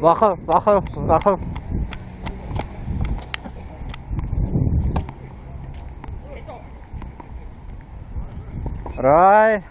вахыр вахор рахыр рай.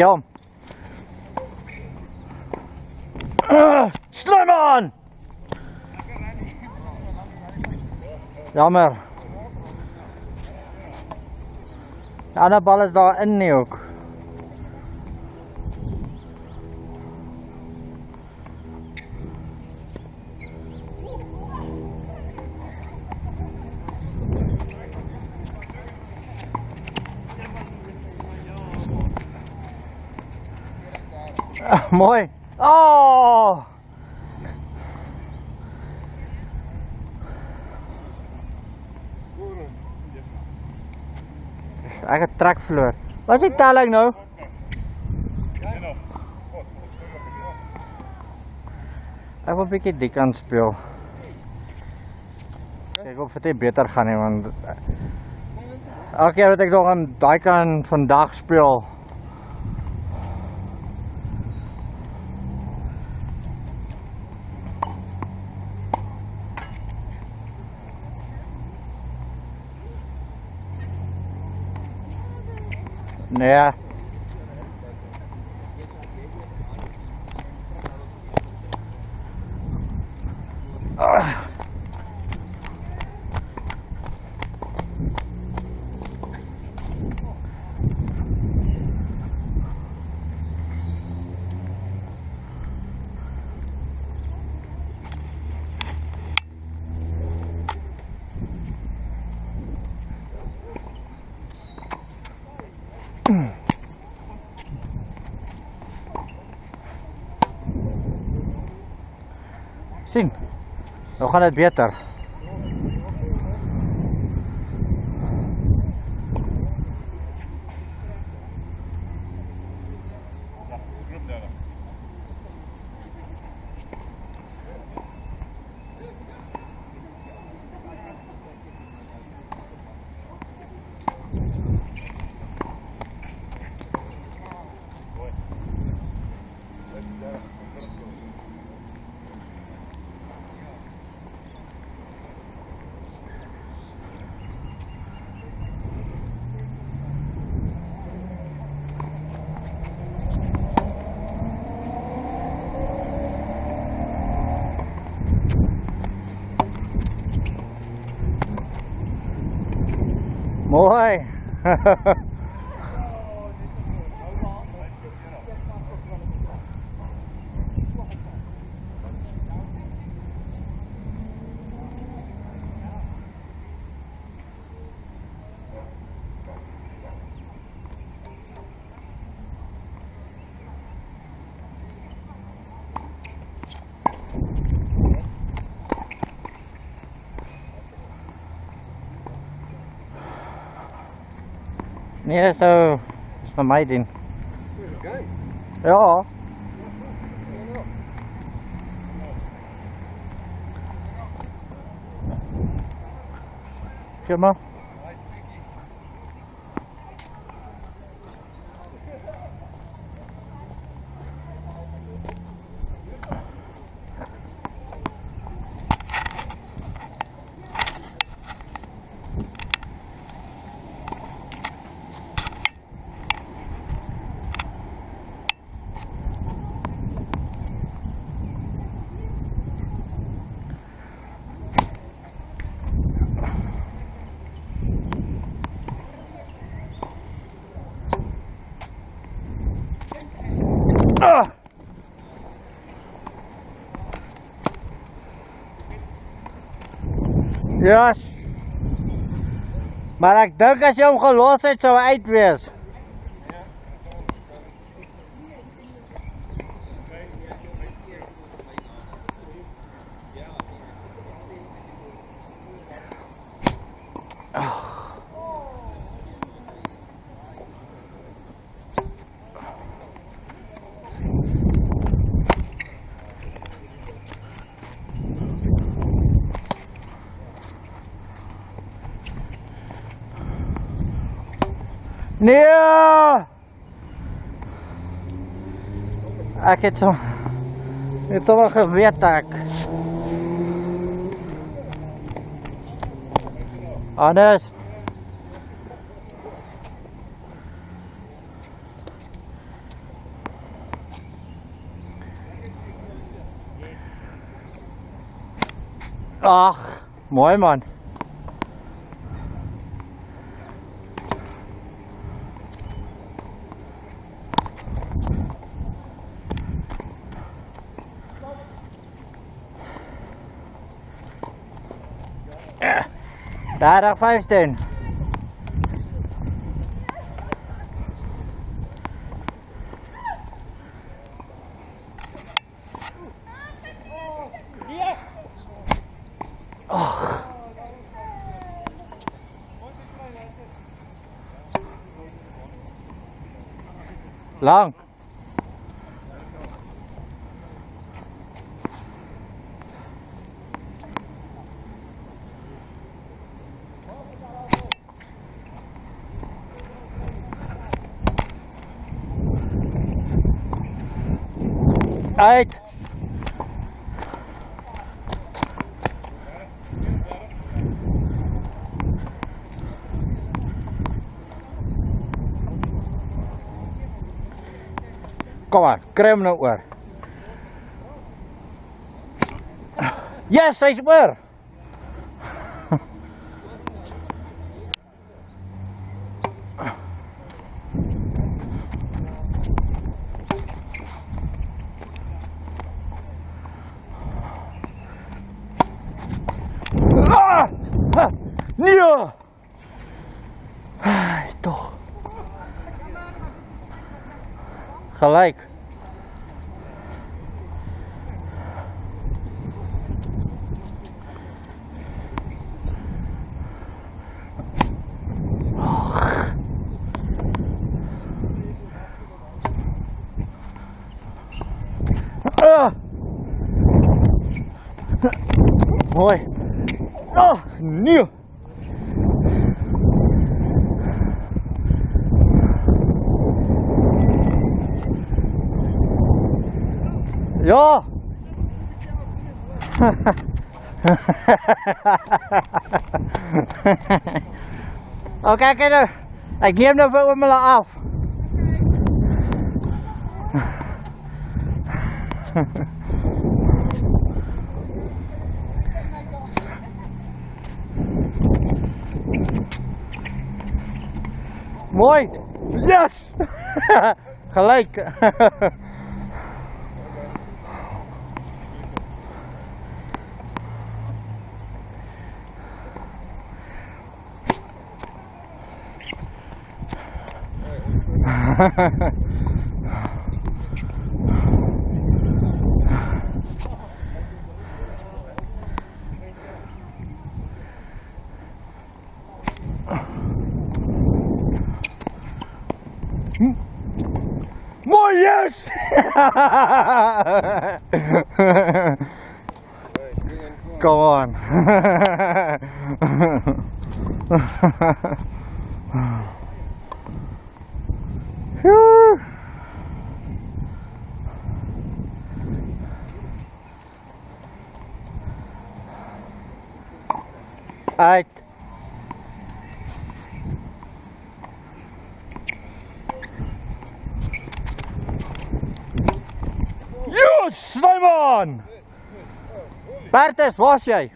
يوم. سليمان! يا عمر. أنا بالز إني وك mooi. Oh! Ek het trek verloor. Wat is die telling nou? Ek wil bietjie die kant speel. Ek hoop dit beter gaan nie want elke keer wat ek nog aan daai kant vandag speel né? ওখানে বেতার Boy. yeah, so it's the maiden. Okay. Yeah. Come on. Ja. Maar ek dink as jy hom gelos het sou hy uit wees. Nee! Ek het so het sommer geweet ek. Anders Ag, mooi man. Daardag 15. Och. Lang. Uit. Kom maar, kry hom nou oor. Yes, hy's oor. looks alike. Boy. Ah. Oh, new. Ja. Oké, kijk nou. Ik neem voor me af. Mooi. Yes. Gelijk. More yes! Go on. was jij?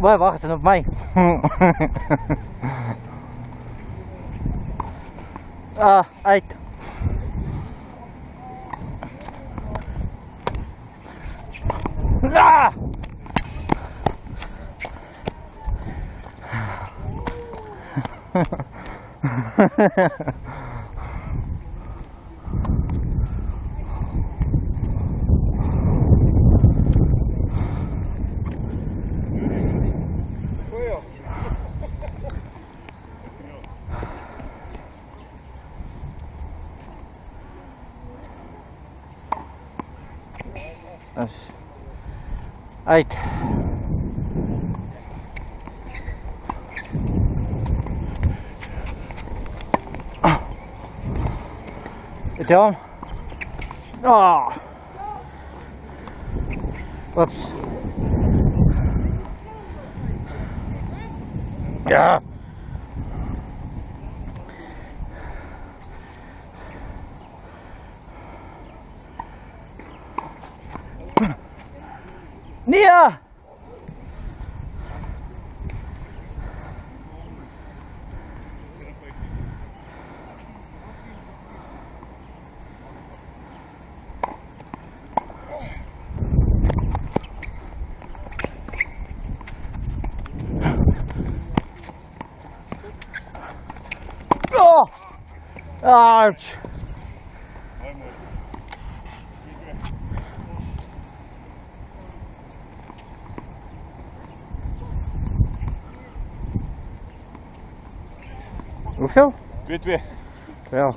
Wij wachten op mij. ah, uit. あ よし。Right. Tell him? Oh. Whoops. Yeah. Oh! Ouch! Hoeveel? 2-2. Ja.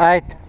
Alright.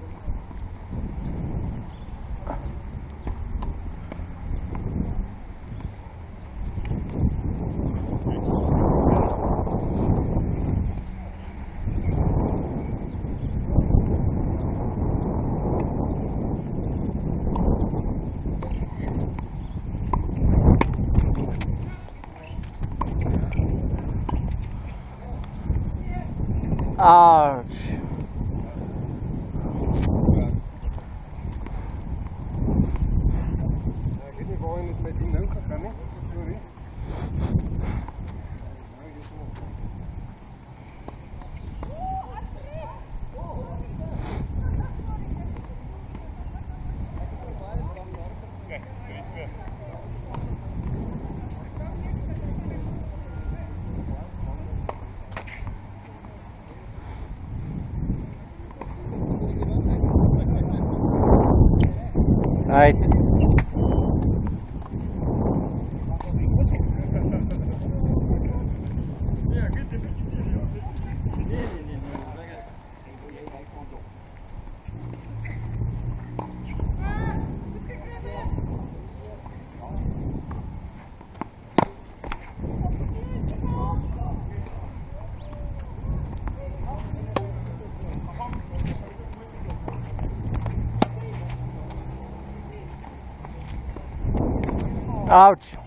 nocaute.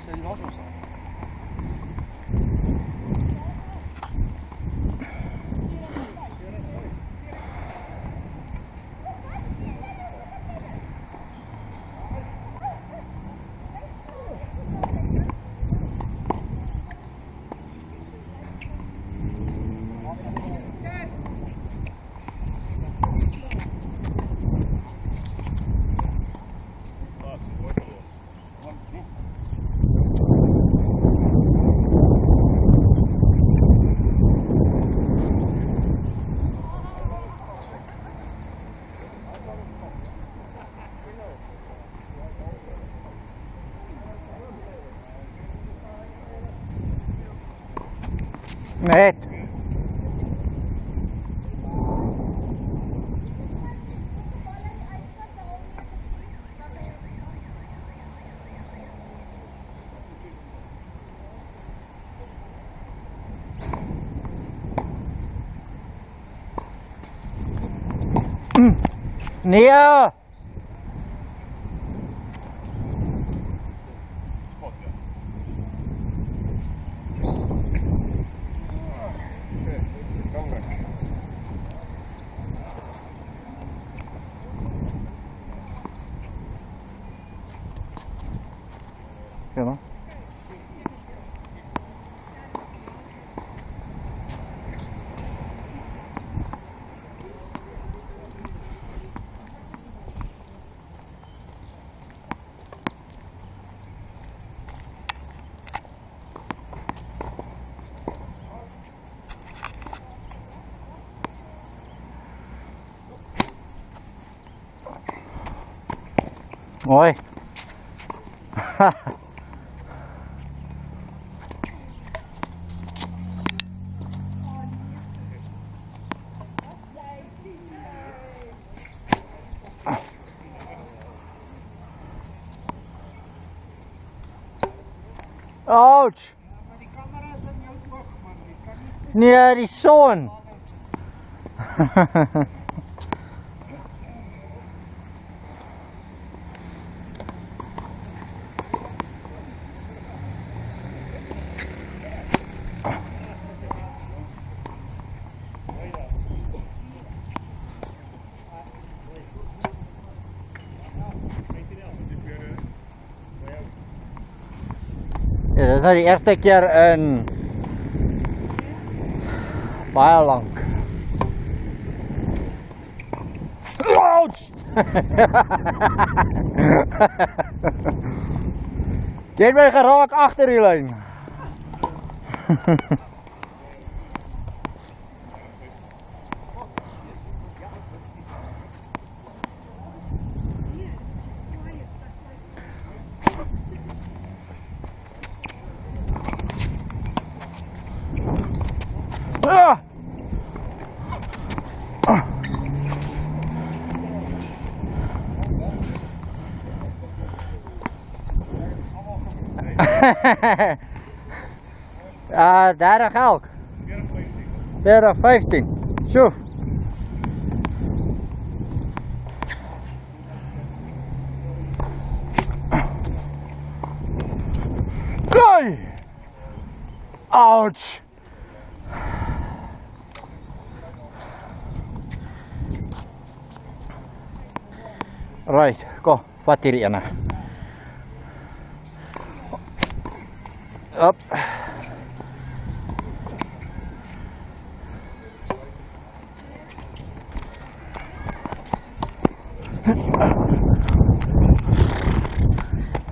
C'est une. Evet. Näher! Mooi. Ouch. Maar die kamera Dit is nou die eerste keer in baie lank. Ouch! Jy het my geraak agter die lyn. uh, daarom ga ik. 15. Sure. Gooi! Ouch! Right, go, vatiri anak. Op.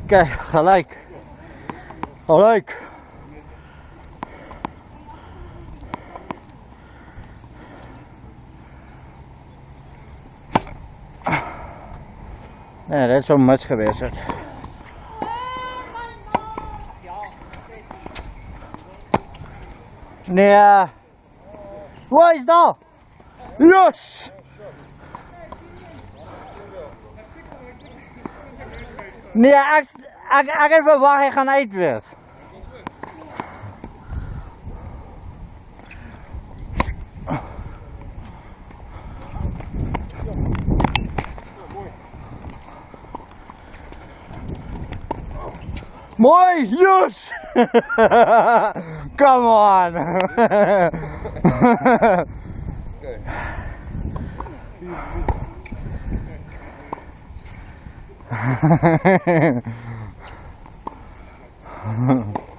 Kijk, gelijk. Gelijk. Nee, dat is zo'n mis geweest. Nee, uh, waar is dat? Yes! Nee, ek ek ek het verwag hy gaan uit wees. Mooi, yes! Come on! Okay.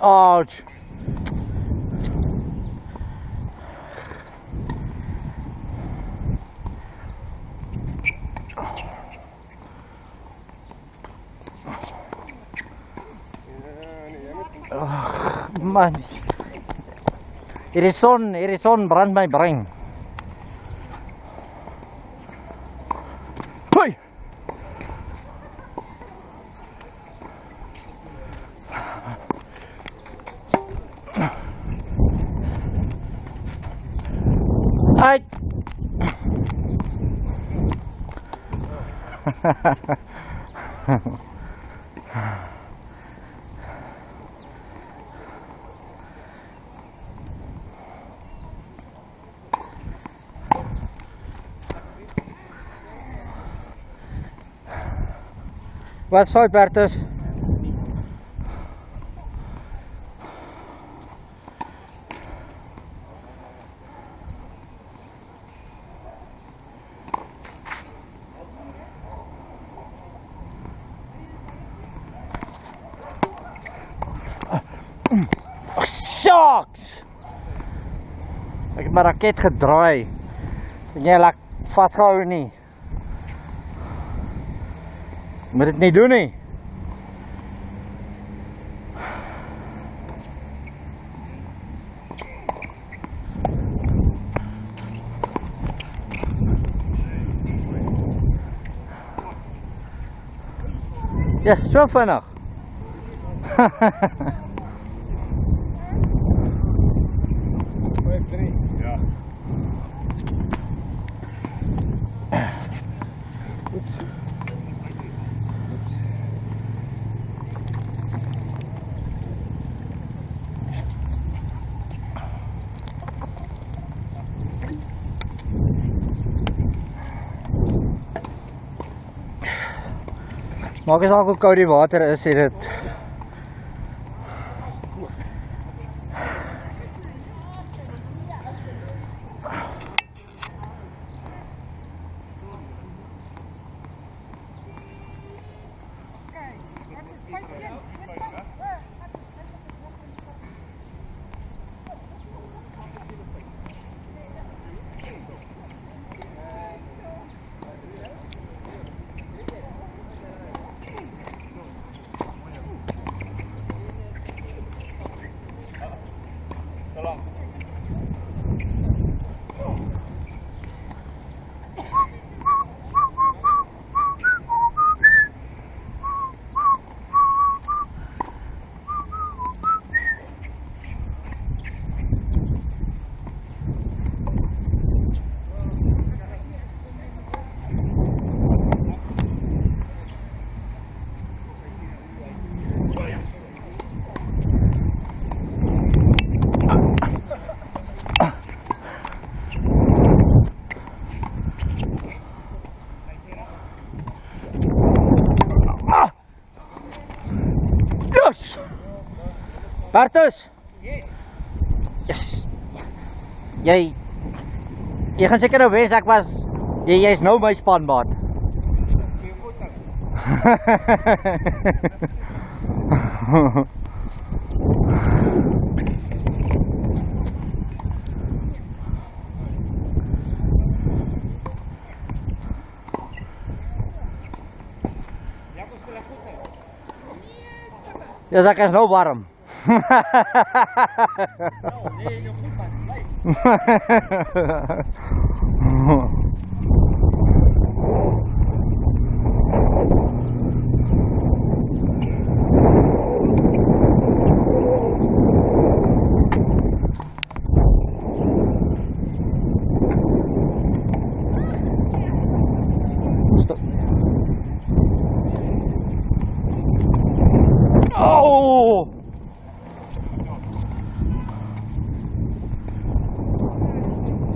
Ouch. Man. It is on, it is on, brand my brain. Wat fout Bertus? Oh! Ek het my raket gedraai. En jy laat vasgehou nie. Moet dit nie doen nie. Ja, so vinnig. Maak as hoe koud die water is, sê dit. Bertus. Yes. Jy Jy gaan seker nou wens ek was jy jy's nou my spanmaat. Ja, ek is nou warm. no, they ain't gonna put my plate.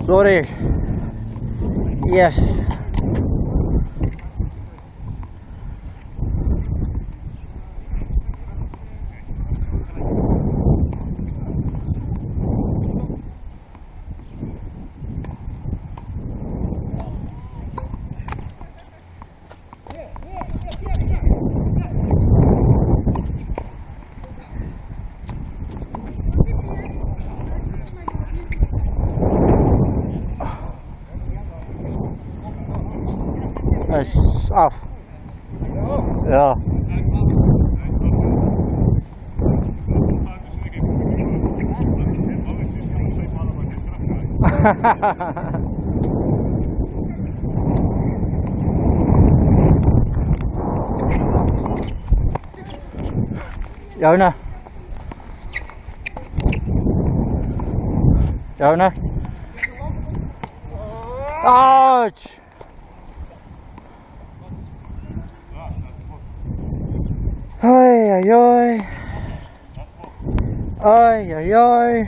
Glory. Yes. Rồi nè. Rồi nè. Ouch. Ôi giời ơi. Ôi giời ơi.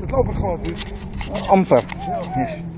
Het loopt gewoon, dus. Amper. Ja.